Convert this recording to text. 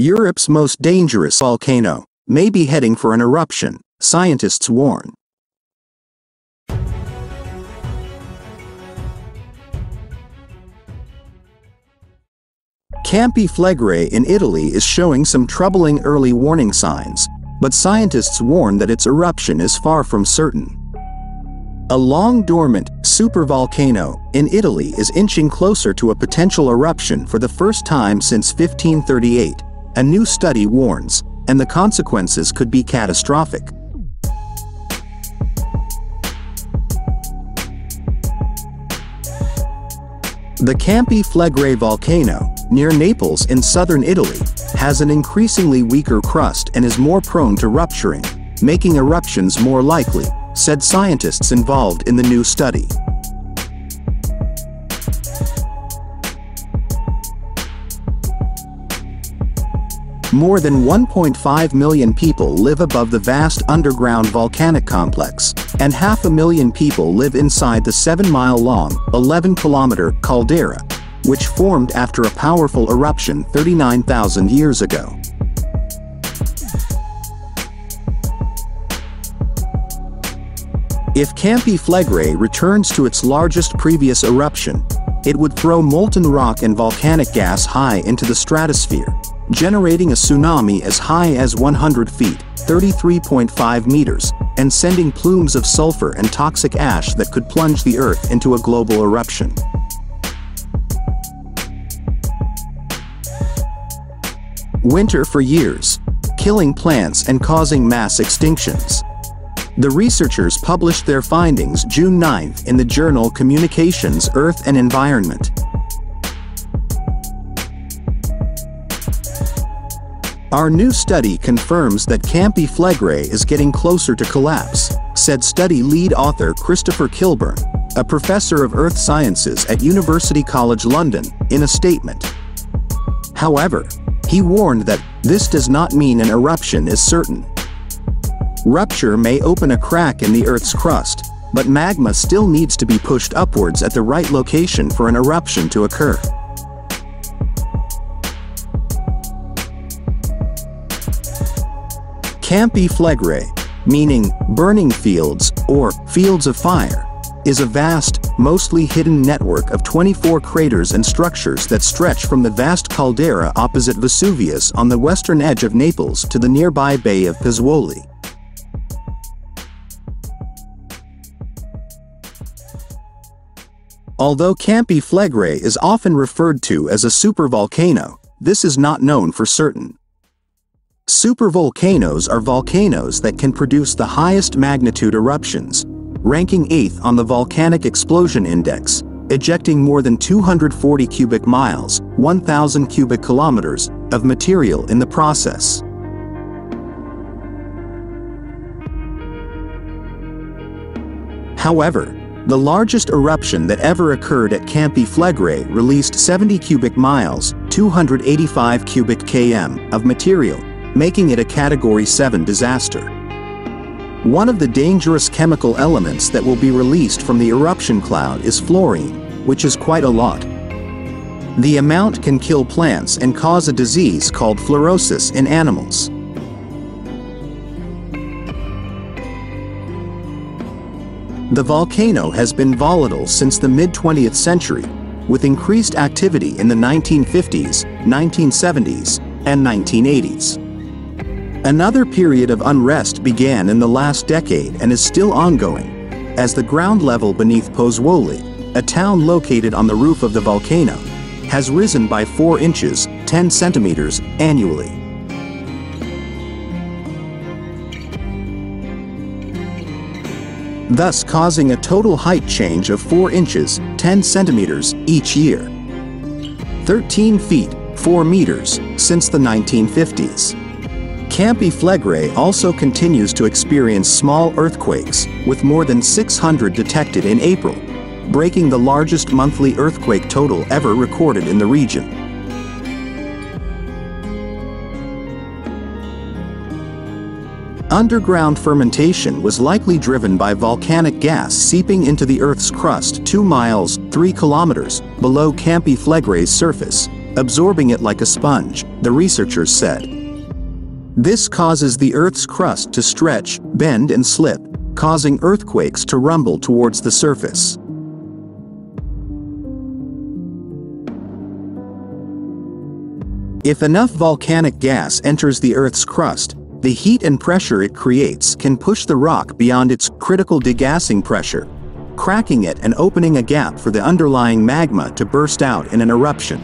Europe's most dangerous volcano may be heading for an eruption, scientists warn. Campi Flegrei in Italy is showing some troubling early warning signs, but scientists warn that its eruption is far from certain. A long-dormant supervolcano in Italy is inching closer to a potential eruption for the first time since 1538, a new study warns, and the consequences could be catastrophic. The Campi Flegrei volcano, near Naples in southern Italy, has an increasingly weaker crust and is more prone to rupturing, making eruptions more likely, said scientists involved in the new study. More than 1.5 million people live above the vast underground volcanic complex, and half a million people live inside the 7-mile-long, 11-kilometer caldera, which formed after a powerful eruption 39,000 years ago. If Campi Flegrei returns to its largest previous eruption, it would throw molten rock and volcanic gas high into the stratosphere, generating a tsunami as high as 100 feet 33.5 meters, and sending plumes of sulfur and toxic ash that could plunge the Earth into a global eruption. Winter for years, killing plants and causing mass extinctions. The researchers published their findings June 9 in the journal Communications Earth and Environment. Our new study confirms that Campi Flegrei is getting closer to collapse, said study lead author Christopher Kilburn, a professor of earth sciences at University College London, in a statement. However, he warned that this does not mean an eruption is certain. Rupture may open a crack in the Earth's crust, but magma still needs to be pushed upwards at the right location for an eruption to occur. Campi Flegrei, meaning burning fields or fields of fire, is a vast, mostly hidden network of 24 craters and structures that stretch from the vast caldera opposite Vesuvius on the western edge of Naples to the nearby Bay of Pozzuoli. Although Campi Flegrei is often referred to as a supervolcano, this is not known for certain. Supervolcanoes are volcanoes that can produce the highest magnitude eruptions, ranking 8th on the Volcanic Explosion Index, ejecting more than 240 cubic miles 1,000 cubic kilometers of material in the process. However, the largest eruption that ever occurred at Campi Flegrei released 70 cubic miles 285 cubic km of material making it a Category 7 disaster. One of the dangerous chemical elements that will be released from the eruption cloud is fluorine, which is quite a lot. The amount can kill plants and cause a disease called fluorosis in animals. The volcano has been volatile since the mid-20th century, with increased activity in the 1950s, 1970s, and 1980s. Another period of unrest began in the last decade and is still ongoing, as the ground level beneath Pozzuoli, a town located on the roof of the volcano, has risen by 4 inches 10 centimeters annually. thus causing a total height change of 4 inches 10 centimeters each year. 13 feet 4 meters since the 1950s. Campi Flegrei also continues to experience small earthquakes, with more than 600 detected in April, breaking the largest monthly earthquake total ever recorded in the region. Underground fermentation was likely driven by volcanic gas seeping into the Earth's crust 2 miles 3 kilometers below Campi Flegrei's surface, absorbing it like a sponge, the researchers said. This causes the Earth's crust to stretch, bend and slip, causing earthquakes to rumble towards the surface. If enough volcanic gas enters the Earth's crust, the heat and pressure it creates can push the rock beyond its critical degassing pressure, cracking it and opening a gap for the underlying magma to burst out in an eruption.